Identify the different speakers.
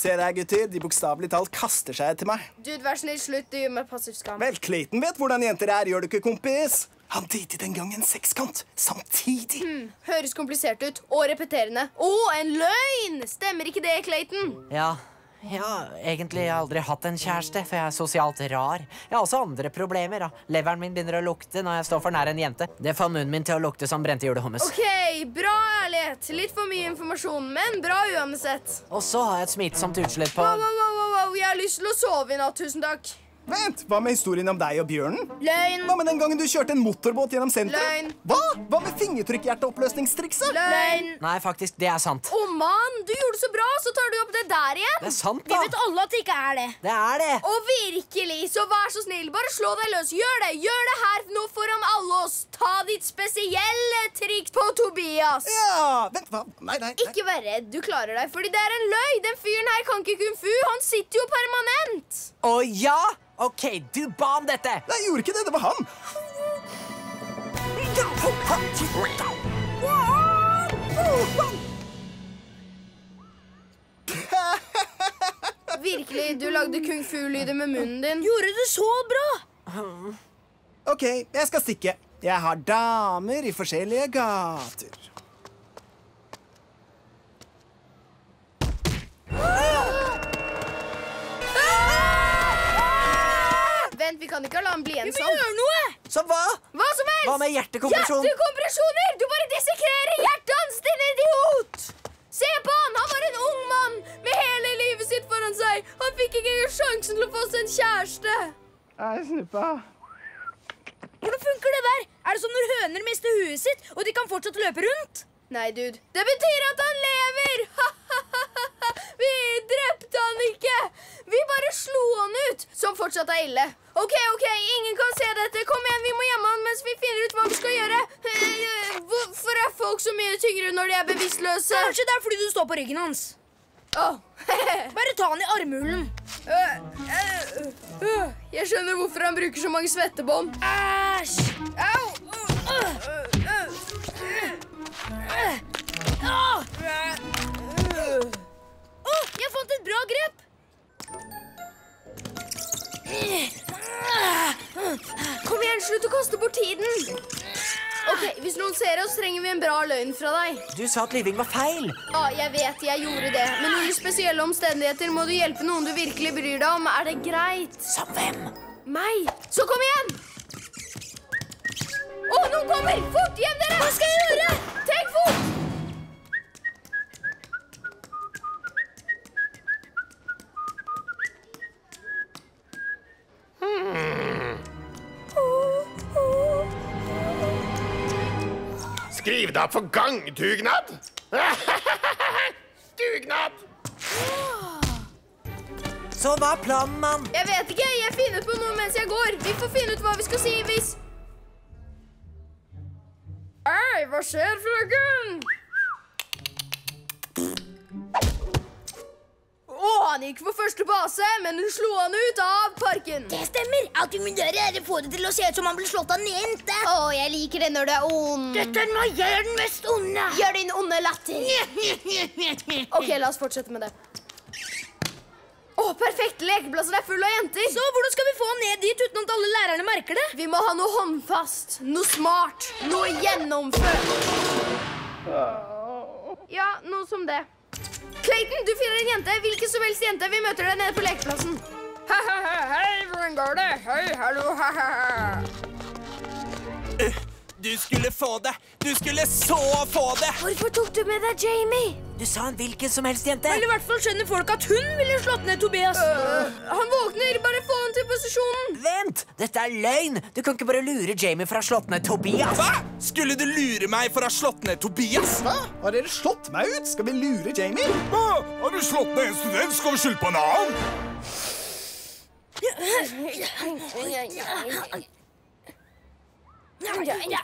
Speaker 1: Se der, gutter. De bokstavelig talt kaster seg etter meg.
Speaker 2: Dude, vær snill, slutt. Det gjør meg passiv skam.
Speaker 1: Vel, Clayton vet hvordan jenter er, gjør du ikke, kompis? Han datet en gang en sekskant samtidig.
Speaker 2: Høres komplisert ut. Og repeterende. Å, en løgn! Stemmer ikke det, Clayton?
Speaker 3: Ja, ja, egentlig har jeg aldri hatt en kjæreste, for jeg er sosialt rar. Jeg har også andre problemer. da. Leveren min begynner å lukte når jeg står for nær en jente. Det får munnen min til å lukte som brente julehummus.
Speaker 2: OK, bra ærlighet. Litt for mye informasjon, men bra uansett.
Speaker 3: Og så har jeg et smittsomt utslipp på
Speaker 2: Wow, wow, wow, wow, wow. Jeg har lyst til å sove i natt. Tusen takk.
Speaker 1: Vent, Hva med historien om deg og bjørnen?
Speaker 2: Løgn.
Speaker 1: Hva med den gangen du kjørte en motorbåt gjennom senteret?
Speaker 2: Løgn.
Speaker 1: Hva? Hva med fingertrykkhjerteoppløsningstrikset?
Speaker 2: Løgn.
Speaker 3: Nei, faktisk, det er sant.
Speaker 2: Å, mann, du gjorde det så bra, så tar du opp det der igjen.
Speaker 3: Det er sant,
Speaker 4: Vi
Speaker 3: da.
Speaker 4: vet alle at det ikke er det.
Speaker 3: Det er det.
Speaker 2: Og virkelig, så vær så snill, bare slå deg løs. Gjør det. Gjør det her nå foran alle oss. Ta ditt spesielle trikk på Tobias.
Speaker 1: Ja, vent, hva? Nei, nei. nei.
Speaker 2: Ikke vær redd, du klarer deg, fordi det er en løy. Den fyren her kan ikke kung fu. Han sitter jo permanent.
Speaker 3: Å ja? OK, du ba om dette.
Speaker 1: Nei, jeg gjorde ikke det. Det var han.
Speaker 2: Virkelig, du lagde kung fu-lyder med munnen din.
Speaker 4: Gjorde det så bra!
Speaker 1: OK, jeg skal stikke. Jeg har damer i forskjellige gater.
Speaker 2: Vi kan ikke la han bli en
Speaker 4: Vi må gjøre noe!
Speaker 3: Så hva?
Speaker 2: Hva som helst!
Speaker 3: Hva med hjertekompresjon?
Speaker 2: Hjertekompresjoner! Du bare dissekrerer hjertet hans, din idiot! Se på han! Han var en ung mann med hele livet sitt foran seg. Han fikk ikke engang sjansen til å få seg en kjæreste.
Speaker 1: Nei, snuppa.
Speaker 4: Hvordan funker det der? Er det som når høner mister huet sitt, og de kan fortsatt løpe rundt?
Speaker 2: Nei, dude. Det betyr at han lever! Vi drepte han ikke! Vi bare slo han ut, som fortsatt er ille. OK, OK, ingen kan se dette. Kom igjen, vi må gjemme han mens vi finner ut hva vi skal gjøre. Eh, Hvorfor er folk så mye tyngre når de er bevisstløse?
Speaker 4: Kanskje det er fordi du står på ryggen hans.
Speaker 2: Oh.
Speaker 4: Bare ta han i armhulen.
Speaker 2: Øh. Jeg skjønner hvorfor han bruker så mange svettebånd.
Speaker 4: Æsj!
Speaker 2: Slutt å kaste bort tiden. Ok, Hvis noen ser oss, trenger vi en bra løgn fra deg.
Speaker 3: Du sa at lyving var feil.
Speaker 2: Ja, jeg vet jeg gjorde det, men under spesielle omstendigheter må du hjelpe noen du virkelig bryr deg om. Er det greit?
Speaker 3: Som hvem?
Speaker 2: Meg. Så kom igjen! Å, noen kommer! Fort, hjem dere! Hva skal jeg gjøre?
Speaker 5: Skriv deg opp for gangdugnad! Dugnad!
Speaker 3: Så hva er planen, mann?
Speaker 2: Jeg vet ikke, jeg finner på noe mens jeg går. Vi får finne ut hva vi skal si hvis Hei, hva skjer, frøken? Han gikk for første base, men hun slo han ut av parken.
Speaker 4: Det stemmer. Alt vi må gjøre, er å få det til å se ut som han ble slått av en jente.
Speaker 2: Å, jeg liker det når du er ond.
Speaker 4: Dette er når jeg er den mest onde.
Speaker 2: Gjør din onde latter. Ok, la oss fortsette med det. Å, perfekt! Lekeplassen er full av jenter.
Speaker 4: Så hvordan skal vi få han ned dit uten at alle lærerne merker det?
Speaker 2: Vi må ha noe håndfast, noe smart, noe gjennomført. Ja, noe som det. Clayton, du finner en jente. Hvilken som helst jente. Vi møter deg nede på lekeplassen. Hei, hvordan går det? Hei, hallo,
Speaker 6: Du skulle få det! Du skulle så få det!
Speaker 2: Hvorfor tok du med deg Jamie?
Speaker 3: Du sa en hvilken som helst jente.
Speaker 4: Eller i hvert fall skjønner folk at hun ville slått ned Tobias.
Speaker 2: Øh, han våkner. Bare få han til posisjonen.
Speaker 3: Vent! Dette er løgn! Du kan ikke bare lure Jamie for å ha slått ned Tobias.
Speaker 6: Hva? Skulle du lure meg for å ha slått ned Tobias?
Speaker 1: Hva? Har dere slått meg ut? Skal vi lure Jamie?
Speaker 6: Hva? Har du slått ned en student? Skal vi skylde på en annen?
Speaker 4: Ja, ja, ja.